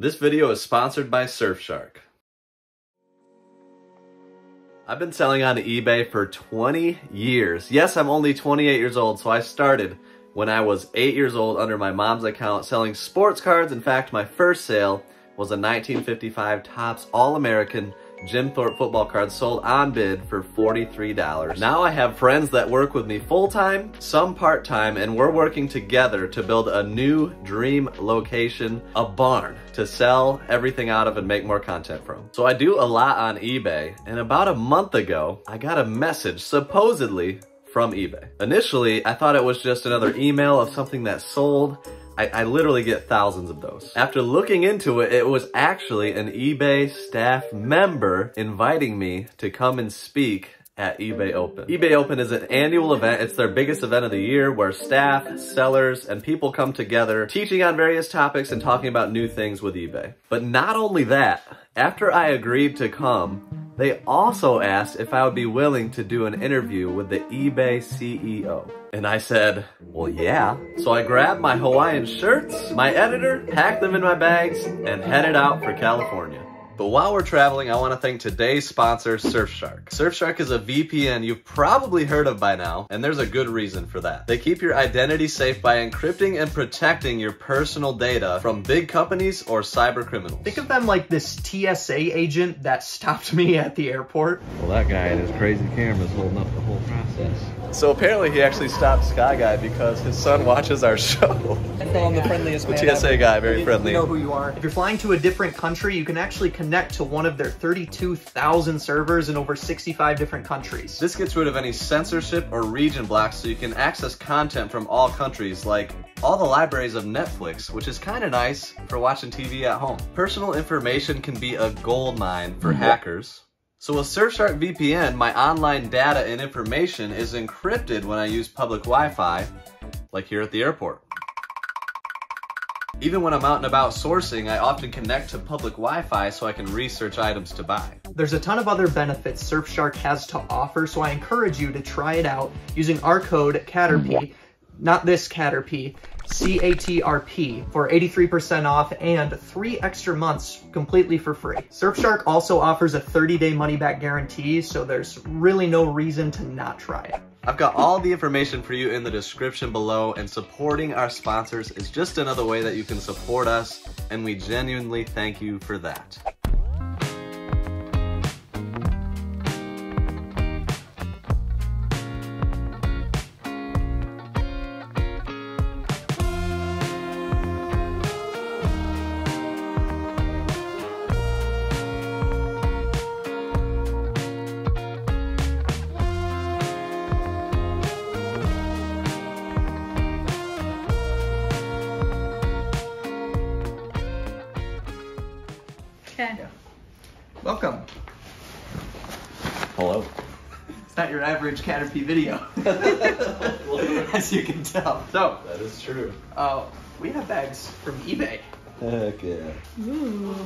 This video is sponsored by Surfshark. I've been selling on eBay for 20 years. Yes, I'm only 28 years old, so I started when I was 8 years old under my mom's account selling sports cards. In fact, my first sale was a 1955 Topps All-American Jim Thorpe football cards sold on bid for $43. Now I have friends that work with me full-time, some part-time, and we're working together to build a new dream location, a barn, to sell everything out of and make more content from. So I do a lot on eBay, and about a month ago, I got a message, supposedly from eBay. Initially, I thought it was just another email of something that sold, I, I, literally get thousands of those. After looking into it, it was actually an eBay staff member inviting me to come and speak at eBay Open. eBay Open is an annual event. It's their biggest event of the year where staff, sellers, and people come together teaching on various topics and talking about new things with eBay. But not only that, after I agreed to come, they also asked if I would be willing to do an interview with the eBay CEO. And I said, well, yeah. So I grabbed my Hawaiian shirts, my editor, packed them in my bags, and headed out for California. But while we're traveling, I want to thank today's sponsor, Surfshark. Surfshark is a VPN you've probably heard of by now, and there's a good reason for that. They keep your identity safe by encrypting and protecting your personal data from big companies or cyber criminals. Think of them like this TSA agent that stopped me at the airport. Well, that guy and his crazy cameras holding up the whole process. So apparently he actually stopped Sky Guy because his son watches our show. I call him the friendliest the man. TSA guy, very friendly. You know who you are. If you're flying to a different country, you can actually connect to one of their 32,000 servers in over 65 different countries. This gets rid of any censorship or region blocks so you can access content from all countries, like all the libraries of Netflix, which is kind of nice for watching TV at home. Personal information can be a gold mine for mm-hmm. hackers. So with Surfshark VPN, my online data and information is encrypted when I use public Wi-Fi, like here at the airport. Even when I'm out and about sourcing, I often connect to public Wi-Fi so I can research items to buy. There's a ton of other benefits Surfshark has to offer, so I encourage you to try it out using our code Caterpie, not this Caterpie, CATRP for 83% off and three extra months completely for free. Surfshark also offers a 30-day money-back guarantee, so there's really no reason to not try it. I've got all the information for you in the description below, and supporting our sponsors is just another way that you can support us, and we genuinely thank you for that. Not your average Caterpie video, as you can tell. So, That is true. uh, we have bags from eBay. Heck yeah. Ooh.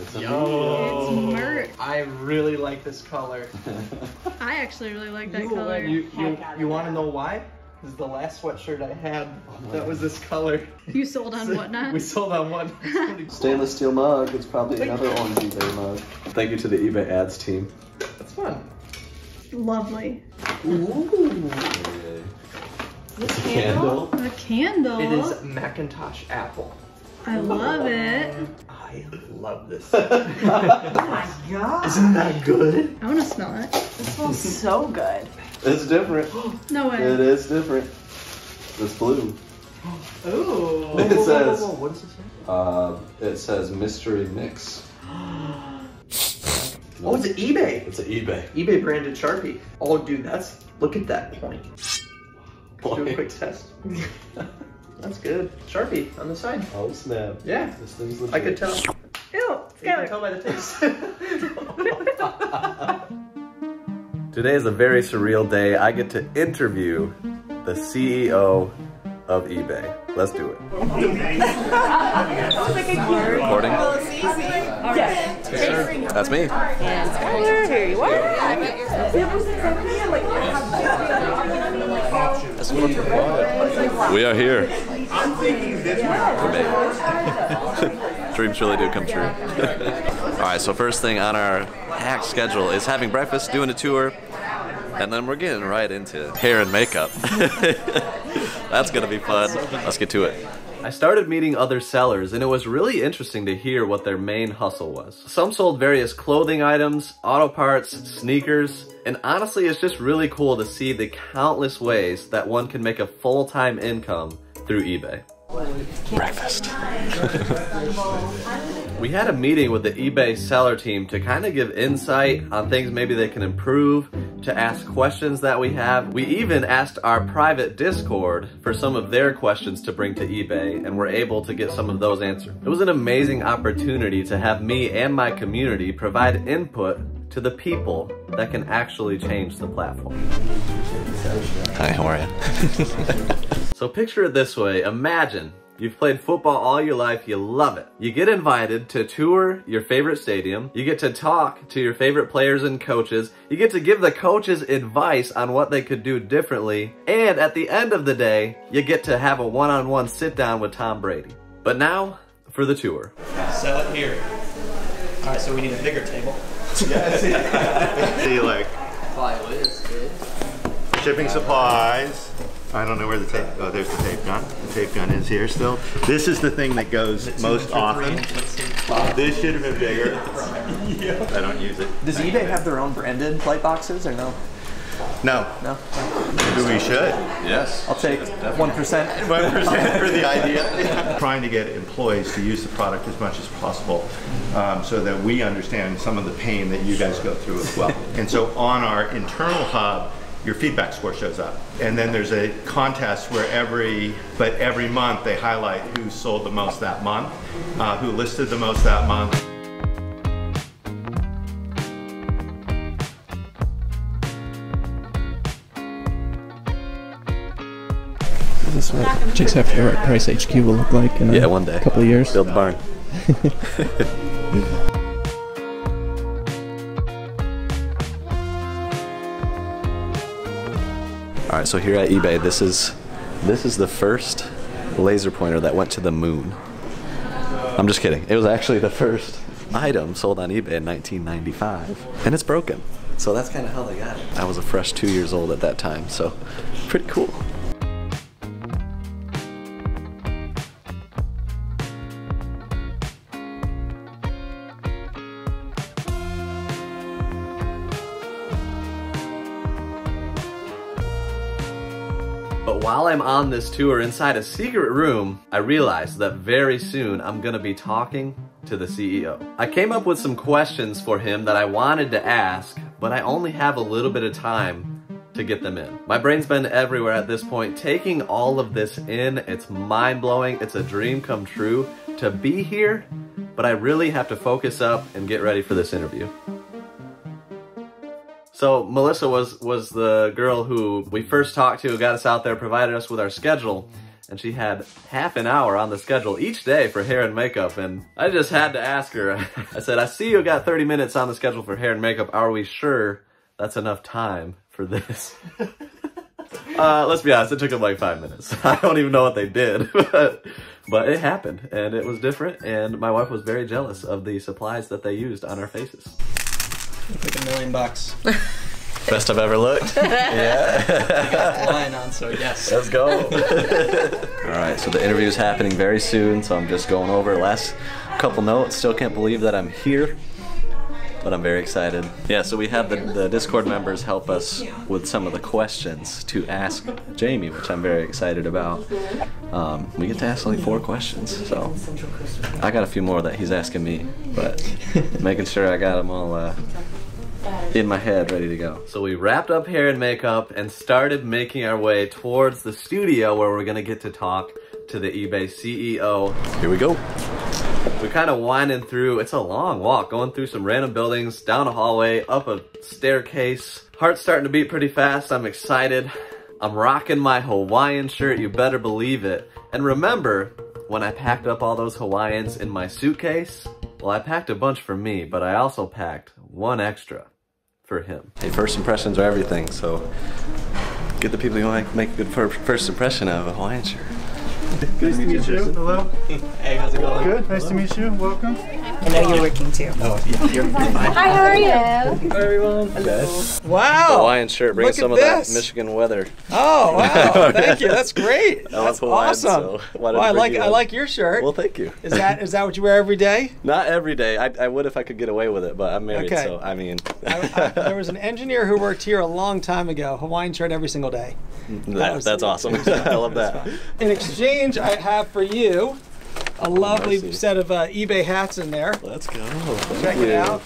It's a Yo. It's merch. I really like this color. I actually really like that you, color. You, you, you want to know why? This is the last sweatshirt I had that was this color. You sold on whatnot? We sold on one. Cool. Stainless steel mug. It's probably another orange eBay mug. Thank you to the eBay ads team. That's fun. Lovely. Ooh. It's a candle. A candle. It is McIntosh Apple. I love it. I love this. Oh my god. Isn't that good? I want to smell it. This smells so good. It's different. No way. It is different. It's blue. Ooh. It says- What does it say? Uh, it says mystery mix. Oh, it's an eBay. It's an eBay. eBay branded Sharpie. Oh, dude, that's look at that point. Do a quick test. That's good. Sharpie on the side. Oh snap. Yeah, This thing's legit. I could tell. Ew, You can tell by the taste. Today is a very surreal day. I get to interview the CEO of eBay. Let's do it. Recording? Yes. That's me. And Skylar, here you are. We are here. I'm thinking this way. Dreams really do come true. All right, so first thing on our hack schedule is having breakfast, doing a tour, and then we're getting right into hair and makeup. That's gonna be fun. Let's get to it. I started meeting other sellers and it was really interesting to hear what their main hustle was. Some sold various clothing items, auto parts, sneakers, and honestly it's just really cool to see the countless ways that one can make a full-time income through eBay. Breakfast. we had a meeting with the eBay seller team to kind of give insight on things maybe they can improve, to ask questions that we have. We even asked our private Discord for some of their questions to bring to eBay and were able to get some of those answered. It was an amazing opportunity to have me and my community provide input to the people that can actually change the platform. Hi, how are you? so picture it this way, imagine You've played football all your life, you love it. You get invited to tour your favorite stadium, you get to talk to your favorite players and coaches, you get to give the coaches advice on what they could do differently, and at the end of the day, you get to have a one-on-one sit down with Tom Brady. But now, for the tour. Sell it here. All right, so we need a bigger table. See, like Plywood is good. shipping supplies. I don't know where the tape. Oh, there's the tape gun. The tape gun is here still. This is the thing that goes most often. This should have been bigger. I don't use it. Does eBay have their own branded light boxes or no? No. No. Maybe we should. Yes. I'll take one percent. One percent for the idea. Trying to get employees to use the product as much as possible, um, so that we understand some of the pain that you guys go through as well. And so on our internal hub, your feedback score shows up. And then there's a contest where every, but every month they highlight who sold the most that month, uh, who listed the most that month. Is this what Chase After The Right Price HQ will look like in a Yeah, one day. couple of years? Build the barn. All right, so here at eBay, this is this is the first laser pointer that went to the moon. I'm just kidding. It was actually the first item sold on eBay in 1995, and it's broken. So that's kind of how they got it. I was a fresh two years old at that time, so pretty cool. But while I'm on this tour inside a secret room, I realized that very soon I'm gonna be talking to the CEO. I came up with some questions for him that I wanted to ask, but I only have a little bit of time to get them in. My brain's been everywhere at this point, taking all of this in. It's mind blowing. It's a dream come true to be here, but I really have to focus up and get ready for this interview. So Melissa was was the girl who we first talked to, got us out there, provided us with our schedule, and she had half an hour on the schedule each day for hair and makeup. And I just had to ask her. I said, "I see you got 30 minutes on the schedule for hair and makeup. Are we sure that's enough time for this?" uh, let's be honest, it took them like five minutes. I don't even know what they did, but but it happened, and it was different. And my wife was very jealous of the supplies that they used on our faces. Like a million bucks. Best I've ever looked. yeah. Line on, so yes. Let's go. All right, so the interview is happening very soon, so I'm just going over last couple notes. Still can't believe that I'm here, but I'm very excited. Yeah, so we have the, the Discord members help us with some of the questions to ask Jamie, which I'm very excited about. Um, we get to ask only four questions, so I got a few more that he's asking me, but making sure I got them all uh, in my head, ready to go. So we wrapped up hair and makeup and started making our way towards the studio where we're gonna get to talk to the eBay CEO. Here we go. We're kind of winding through, it's a long walk, going through some random buildings, down a hallway, up a staircase. Heart's starting to beat pretty fast, I'm excited. I'm rocking my Hawaiian shirt, you better believe it. And remember, when I packed up all those Hawaiians in my suitcase, well, I packed a bunch for me, but I also packed one extra for him. Hey, first impressions are everything, so get the people you want to make a good first impression of a Hawaiian shirt. Nice to meet you. Hello. Hey, how's it going? Good. Nice to meet you. Welcome. I know you're working too. Hi, how are you? Hi, everyone. Hello. Wow. Hawaiian shirt, bring Look some at of this. that Michigan weather. Oh wow! Thank you. That's great. I love That's Hawaiian, awesome. so why Well, I like I like your shirt. Well, thank you. is that is that what you wear every day? Not every day. I, I would if I could get away with it, but I'm married, Okay. so I mean, I, I, there was an engineer who worked here a long time ago. Hawaiian shirt every single day. that, was- that's awesome. I love that. In exchange, I have for you a lovely mercy. set of uh, eBay hats in there. Let's go. Thank Check you. it out.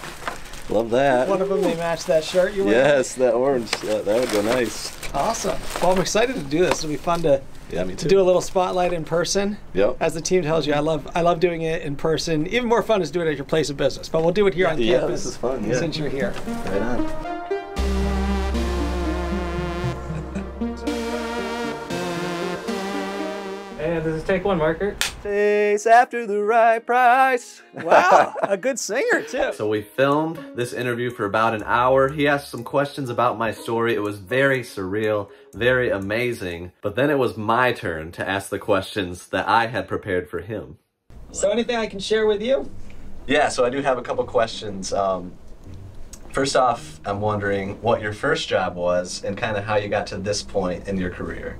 Love that. One of them may match that shirt you're wearing. Yes, that orange. That, that would go nice. Awesome. Well, I'm excited to do this. It'll be fun to, Yeah, me to too. do a little spotlight in person. Yep. As the team tells you, I love I love doing it in person. Even more fun is doing it at your place of business. But we'll do it here on Yeah, campus. this is fun, yeah. Since you're here. Right on. This is take one marker. Chase after the right price. Wow, a good singer too. So we filmed this interview for about an hour. He asked some questions about my story. It was very surreal, very amazing. But then it was my turn to ask the questions that I had prepared for him. So anything I can share with you? Yeah, so I do have a couple questions. Um, first off, I'm wondering what your first job was and kind of how you got to this point in your career.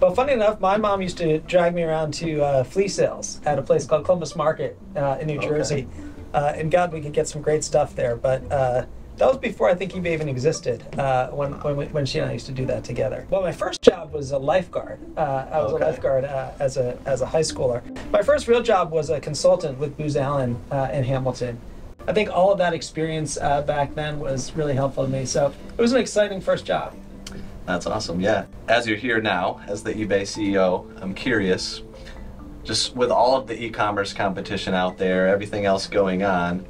Well, funny enough, my mom used to drag me around to uh, flea sales at a place called Columbus Market uh, in New Okay. Jersey. Uh, and God, we could get some great stuff there. But uh, that was before I think eBay even existed uh, when, when, we- when she and I used to do that together. Well, my first job was a lifeguard. Uh, I was Okay. a lifeguard uh, as, a, as a high schooler. My first real job was a consultant with Booz Allen uh, in Hamilton. I think all of that experience uh, back then was really helpful to me. So it was an exciting first job. That's awesome, yeah. As you're here now, as the eBay CEO, I'm curious, just with all of the e-commerce competition out there, everything else going on,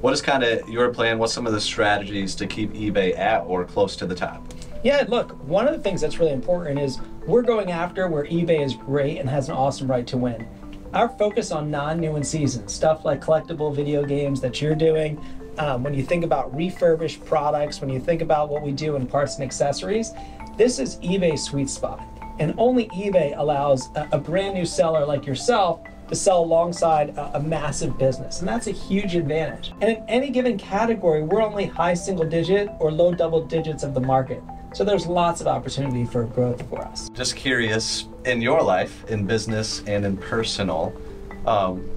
what is kind of your plan? What's some of the strategies to keep eBay at or close to the top? Yeah, look, one of the things that's really important is we're going after where eBay is great and has an awesome right to win. Our focus on non new and season, stuff like collectible video games that you're doing, um, when you think about refurbished products, when you think about what we do in parts and accessories, this is eBay's sweet spot. And only eBay allows a, a brand new seller like yourself to sell alongside a, a massive business. And that's a huge advantage. And in any given category, we're only high single digit or low double digits of the market. So there's lots of opportunity for growth for us. Just curious, in your life, in business and in personal, um,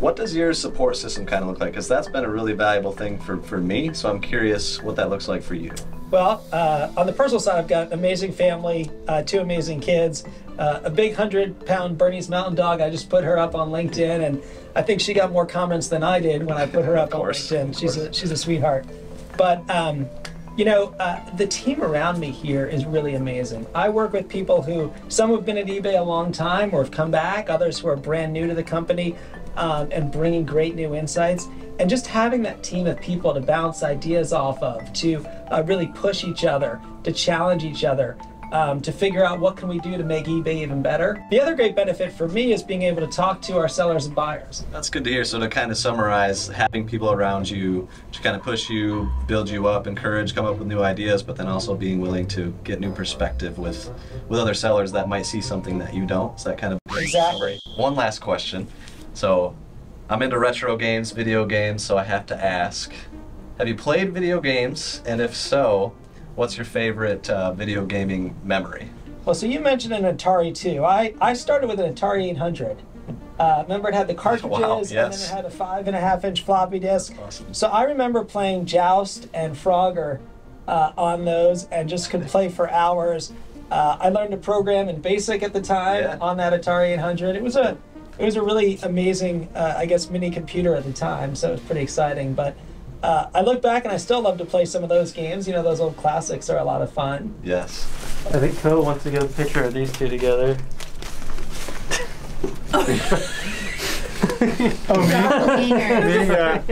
what does your support system kind of look like? Because that's been a really valuable thing for, for me. So I'm curious what that looks like for you. Well, uh, on the personal side, I've got an amazing family, uh, two amazing kids, uh, a big hundred pound Bernese Mountain Dog. I just put her up on LinkedIn, and I think she got more comments than I did when I put her up on LinkedIn. She's a she's a sweetheart. But um, you know, uh, the team around me here is really amazing. I work with people who some have been at eBay a long time or have come back, others who are brand new to the company um, and bringing great new insights. And just having that team of people to bounce ideas off of, to uh, really push each other, to challenge each other, um, to figure out what can we do to make eBay even better. The other great benefit for me is being able to talk to our sellers and buyers. That's good to hear. So to kind of summarize, having people around you to kind of push you, build you up, encourage, come up with new ideas, but then also being willing to get new perspective with with other sellers that might see something that you don't. So that kind of Exactly. One last question. So I'm into retro games, video games, so I have to ask, have you played video games? And if so, what's your favorite uh, video gaming memory? Well, so you mentioned an Atari too. I, I started with an Atari 800. Uh, remember, it had the cartridges, Wow, and then it had a five and a half inch floppy disk. Awesome. So I remember playing Joust and Frogger uh, on those, and just could play for hours. Uh, I learned to program in BASIC at the time Yeah. on that Atari 800. It was a it was a really amazing, uh, I guess, mini computer at the time. So it was pretty exciting. But uh, I look back and I still love to play some of those games. You know, those old classics are a lot of fun. Yes. I think Co wants to get a picture of these two together. oh, me? me? Yeah,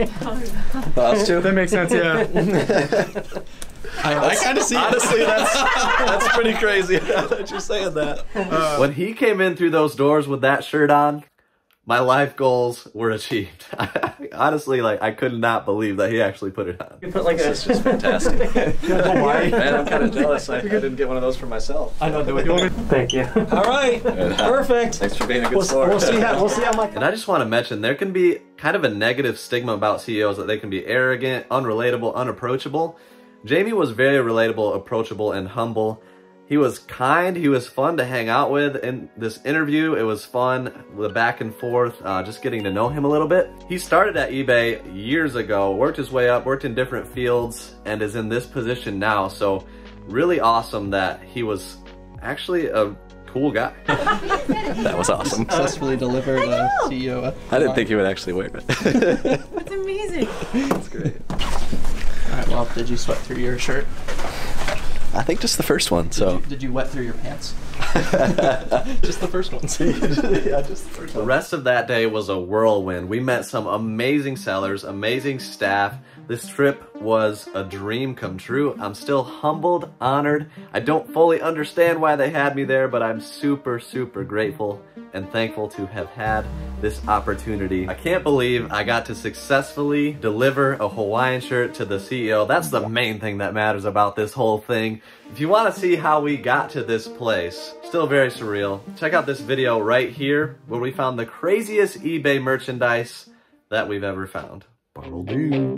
Us too? that makes sense. Yeah. I, kind of see. Honestly, that's that's pretty crazy now that you're saying that. when he came in through those doors with that shirt on, my life goals were achieved. Honestly, like I could not believe that he actually put it on. You put like a. It's just fantastic. Man, I'm kind of jealous. I, I didn't get one of those for myself. I know. Do it. You want me? Thank you. All right. Perfect. Thanks for being a good We'll, sport. we'll see how we'll see how my And I just want to mention there can be kind of a negative stigma about CEOs that they can be arrogant, unrelatable, unapproachable. Jamie was very relatable, approachable, and humble. He was kind. He was fun to hang out with in this interview. It was fun, the back and forth, uh, just getting to know him a little bit. He started at eBay years ago, worked his way up, worked in different fields, and is in this position now. So really awesome that he was actually a cool guy. That was awesome. Successfully delivered a CEO. at- I didn't think he would actually wear it. It's amazing. That's great. All right. Well, did you sweat through your shirt? I think just the first one. So Did you wet through your pants? Just the first one. yeah, just the first The rest of that day was a whirlwind. We met some amazing sellers, amazing staff. This trip was a dream come true. I'm still humbled, honored. I don't fully understand why they had me there, but I'm super, super grateful and thankful to have had this opportunity. I can't believe I got to successfully deliver a Hawaiian shirt to the CEO. That's the main thing that matters about this whole thing. If you want to see how we got to this place, still very surreal, check out this video right here where we found the craziest eBay merchandise that we've ever found. Barrel do.